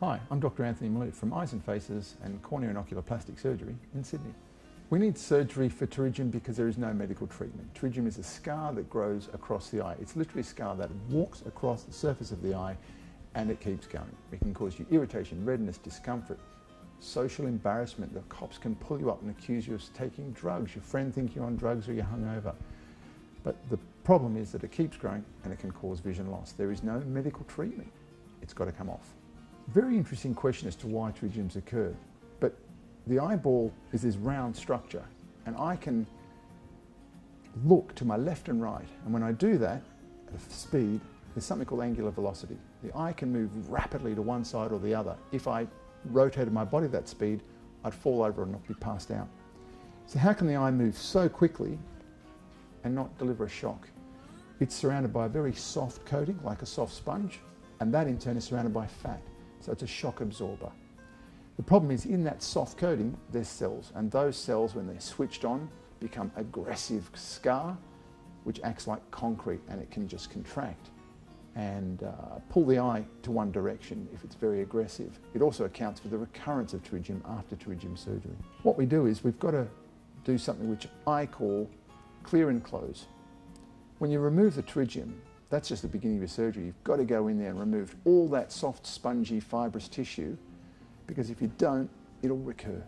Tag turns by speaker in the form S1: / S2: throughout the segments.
S1: Hi, I'm Dr Anthony Maloof from Eyes and Faces and Cornea and Oculoplastic Surgery in Sydney. We need surgery for pterygium because there is no medical treatment. Pterygium is a scar that grows across the eye. It's literally a scar that walks across the surface of the eye and it keeps going. It can cause you irritation, redness, discomfort, social embarrassment. The cops can pull you up and accuse you of taking drugs. Your friend thinks you're on drugs or you're hungover. But the problem is that it keeps growing and it can cause vision loss. There is no medical treatment. It's got to come off. Very interesting question as to why pterygiums occur. But the eyeball is this round structure and I can look to my left and right. And when I do that at a speed, there's something called angular velocity. The eye can move rapidly to one side or the other. If I rotated my body at that speed, I'd fall over and not be passed out. So how can the eye move so quickly and not deliver a shock? It's surrounded by a very soft coating, like a soft sponge, and that in turn is surrounded by fat. So it's a shock absorber. The problem is in that soft coating, there's cells, and those cells, when they're switched on, become aggressive scar, which acts like concrete and it can just contract and uh, pull the eye to one direction if it's very aggressive. It also accounts for the recurrence of pterygium after pterygium surgery. What we do is we've got to do something which I call clear and close. When you remove the pterygium, that's just the beginning of your surgery. You've got to go in there and remove all that soft, spongy, fibrous tissue because if you don't, it'll recur.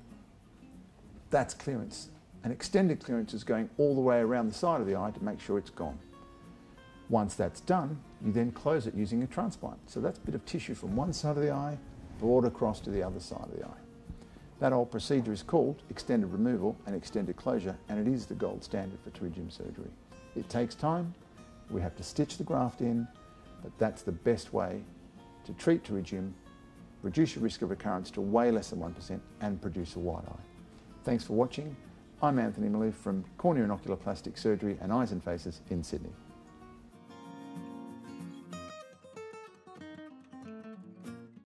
S1: That's clearance. An extended clearance is going all the way around the side of the eye to make sure it's gone. Once that's done, you then close it using a transplant. So that's a bit of tissue from one side of the eye brought across to the other side of the eye. That whole procedure is called extended removal and extended closure, and it is the gold standard for pterygium surgery. It takes time, we have to stitch the graft in, but that's the best way to treat pterygium, reduce your risk of recurrence to way less than 1% and produce a white eye. Thanks for watching. I'm Anthony Maloof from Cornea and Oculoplastic Surgery and Eyes and Faces in Sydney.